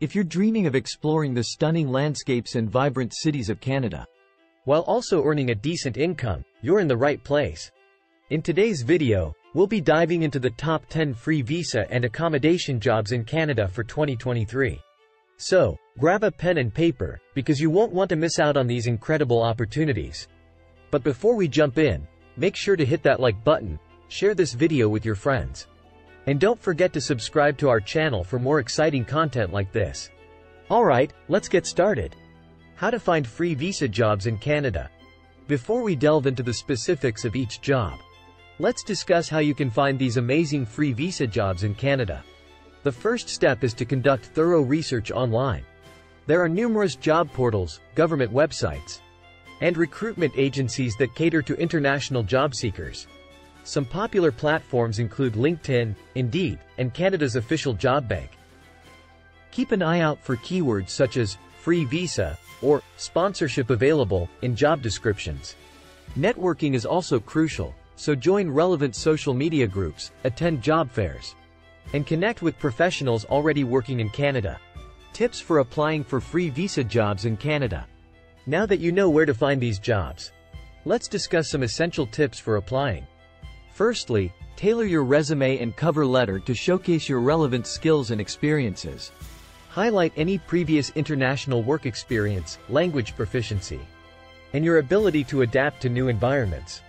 If you're dreaming of exploring the stunning landscapes and vibrant cities of Canada, while also earning a decent income, you're in the right place. In today's video, we'll be diving into the top 10 free visa and accommodation jobs in Canada for 2023. So, grab a pen and paper, because you won't want to miss out on these incredible opportunities. But before we jump in, make sure to hit that like button, share this video with your friends. And don't forget to subscribe to our channel for more exciting content like this. Alright, let's get started. How to find free visa jobs in Canada. Before we delve into the specifics of each job, let's discuss how you can find these amazing free visa jobs in Canada. The first step is to conduct thorough research online. There are numerous job portals, government websites, and recruitment agencies that cater to international job seekers. Some popular platforms include LinkedIn, Indeed, and Canada's official job bank. Keep an eye out for keywords such as free visa or sponsorship available in job descriptions. Networking is also crucial, so join relevant social media groups, attend job fairs, and connect with professionals already working in Canada. Tips for applying for free visa jobs in Canada. Now that you know where to find these jobs, let's discuss some essential tips for applying. Firstly, tailor your resume and cover letter to showcase your relevant skills and experiences. Highlight any previous international work experience, language proficiency, and your ability to adapt to new environments.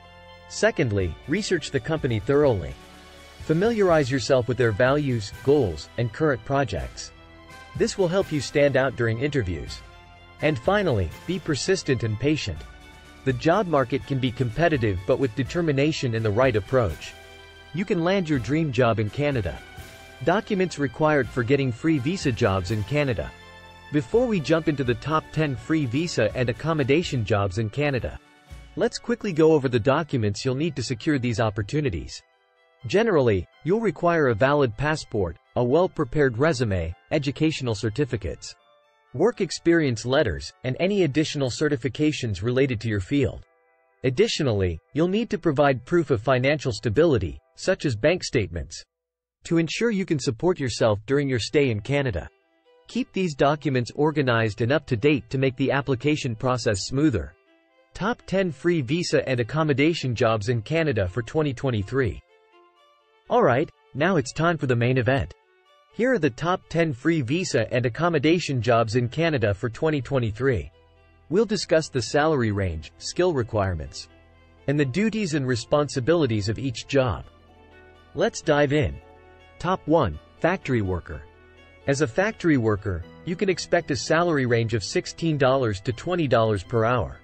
Secondly, research the company thoroughly. Familiarize yourself with their values, goals, and current projects. This will help you stand out during interviews. And finally, be persistent and patient. The job market can be competitive but with determination and the right approach. You can land your dream job in Canada. Documents required for getting free visa jobs in Canada. Before we jump into the top 10 free visa and accommodation jobs in Canada, let's quickly go over the documents you'll need to secure these opportunities. Generally, you'll require a valid passport, a well-prepared resume, educational certificates, work experience letters, and any additional certifications related to your field. Additionally, you'll need to provide proof of financial stability, such as bank statements, to ensure you can support yourself during your stay in Canada. Keep these documents organized and up to date to make the application process smoother. Top 10 free visa and accommodation jobs in Canada for 2023. Alright, now it's time for the main event. Here are the top 10 free visa and accommodation jobs in Canada for 2023. We'll discuss the salary range, skill requirements, and the duties and responsibilities of each job. Let's dive in. Top 1. Factory Worker. As a factory worker, you can expect a salary range of $16 to $20 per hour.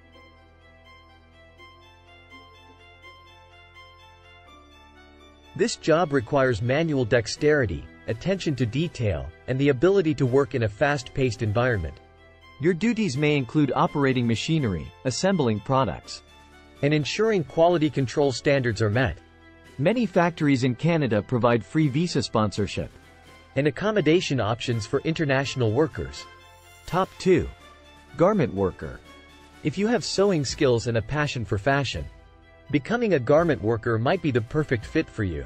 This job requires manual dexterity, attention to detail, and the ability to work in a fast-paced environment. Your duties may include operating machinery, assembling products, and ensuring quality control standards are met. Many factories in Canada provide free visa sponsorship and accommodation options for international workers. Top 2. Garment Worker. If you have sewing skills and a passion for fashion, becoming a garment worker might be the perfect fit for you.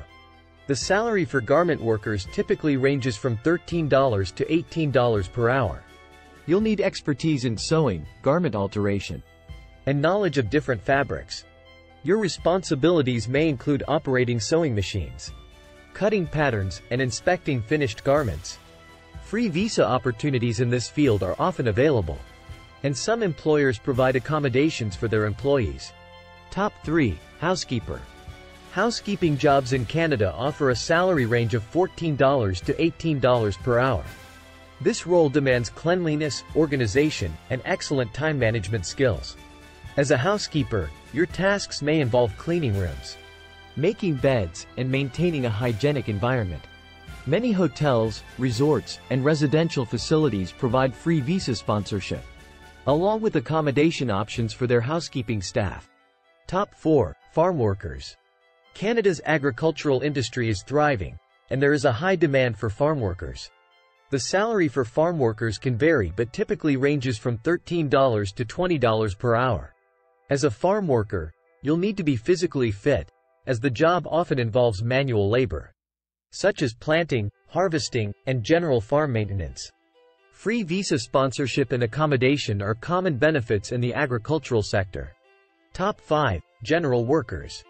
The salary for garment workers typically ranges from $13 to $18 per hour. You'll need expertise in sewing, garment alteration, and knowledge of different fabrics. Your responsibilities may include operating sewing machines, cutting patterns, and inspecting finished garments. Free visa opportunities in this field are often available, and some employers provide accommodations for their employees. Top 3. Housekeeper. Housekeeping jobs in Canada offer a salary range of $14 to $18 per hour. This role demands cleanliness, organization, and excellent time management skills. As a housekeeper, your tasks may involve cleaning rooms, making beds, and maintaining a hygienic environment. Many hotels, resorts, and residential facilities provide free visa sponsorship, along with accommodation options for their housekeeping staff. Top 4. Farm Workers Canada's agricultural industry is thriving, and there is a high demand for farm workers. The salary for farm workers can vary but typically ranges from $13 to $20 per hour. As a farm worker, you'll need to be physically fit, as the job often involves manual labor, such as planting, harvesting, and general farm maintenance. Free visa sponsorship and accommodation are common benefits in the agricultural sector. Top 5. General workers.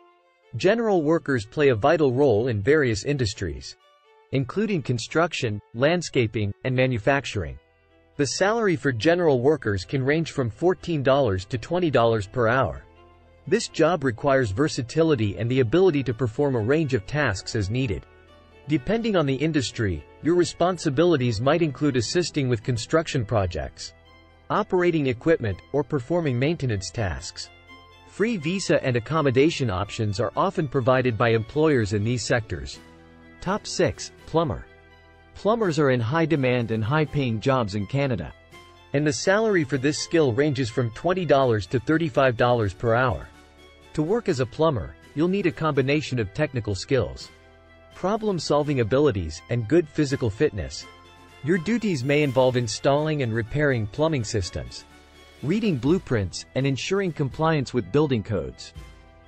General workers play a vital role in various industries, including construction, landscaping, and manufacturing. The salary for general workers can range from $14 to $20 per hour. This job requires versatility and the ability to perform a range of tasks as needed. Depending on the industry, your responsibilities might include assisting with construction projects, operating equipment, or performing maintenance tasks. Free visa and accommodation options are often provided by employers in these sectors. Top 6. Plumber. Plumbers are in high demand and high-paying jobs in Canada. And the salary for this skill ranges from $20 to $35 per hour. To work as a plumber, you'll need a combination of technical skills, problem-solving abilities, and good physical fitness. Your duties may involve installing and repairing plumbing systems, reading blueprints, and ensuring compliance with building codes.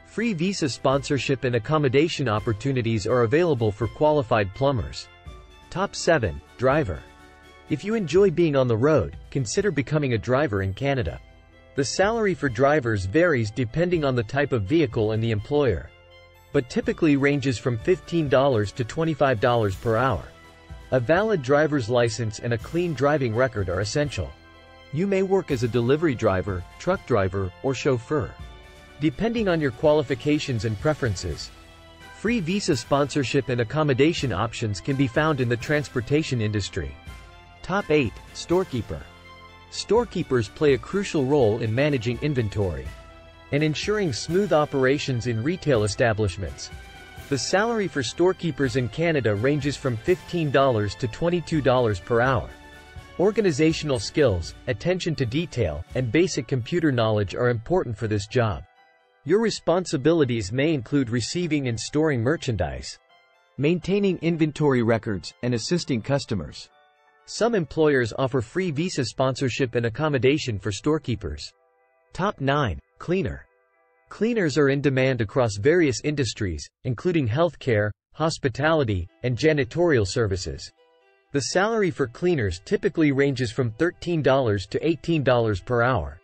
Free visa sponsorship and accommodation opportunities are available for qualified plumbers. Top 7. Driver. If you enjoy being on the road, consider becoming a driver in Canada. The salary for drivers varies depending on the type of vehicle and the employer, but typically ranges from $15 to $25 per hour. A valid driver's license and a clean driving record are essential. You may work as a delivery driver, truck driver, or chauffeur. Depending on your qualifications and preferences, free visa sponsorship and accommodation options can be found in the transportation industry. Top 8. Storekeeper. Storekeepers play a crucial role in managing inventory and ensuring smooth operations in retail establishments. The salary for storekeepers in Canada ranges from $15 to $22 per hour. Organizational skills, attention to detail, and basic computer knowledge are important for this job. Your responsibilities may include receiving and storing merchandise, maintaining inventory records, and assisting customers. Some employers offer free visa sponsorship and accommodation for storekeepers. Top 9. Cleaner. Cleaners are in demand across various industries, including healthcare, hospitality, and janitorial services. The salary for cleaners typically ranges from $13 to $18 per hour.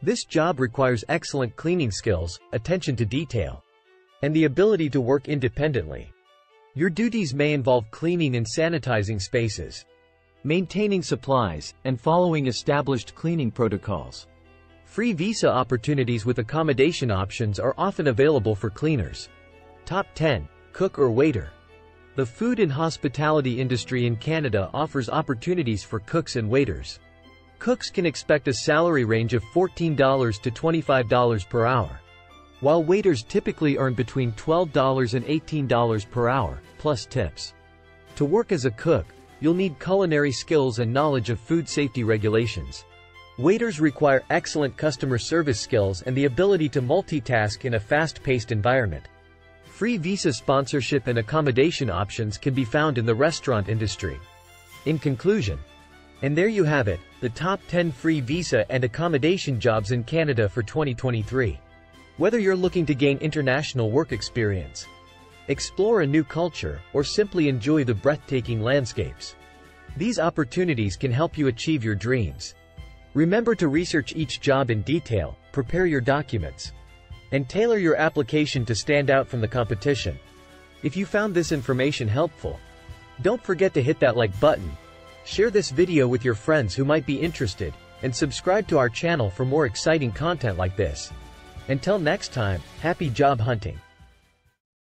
This job requires excellent cleaning skills, attention to detail, and the ability to work independently. Your duties may involve cleaning and sanitizing spaces, maintaining supplies, and following established cleaning protocols. Free visa opportunities with accommodation options are often available for cleaners. Top 10. Cook or waiter. The food and hospitality industry in Canada offers opportunities for cooks and waiters. Cooks can expect a salary range of $14 to $25 per hour, while waiters typically earn between $12 and $18 per hour, plus tips. To work as a cook, you'll need culinary skills and knowledge of food safety regulations. Waiters require excellent customer service skills and the ability to multitask in a fast-paced environment. Free visa sponsorship and accommodation options can be found in the restaurant industry. In conclusion, and there you have it, the top 10 free visa and accommodation jobs in Canada for 2023. Whether you're looking to gain international work experience, explore a new culture, or simply enjoy the breathtaking landscapes. These opportunities can help you achieve your dreams. Remember to research each job in detail, prepare your documents, and tailor your application to stand out from the competition. If you found this information helpful, don't forget to hit that like button, share this video with your friends who might be interested, and subscribe to our channel for more exciting content like this. Until next time, happy job hunting!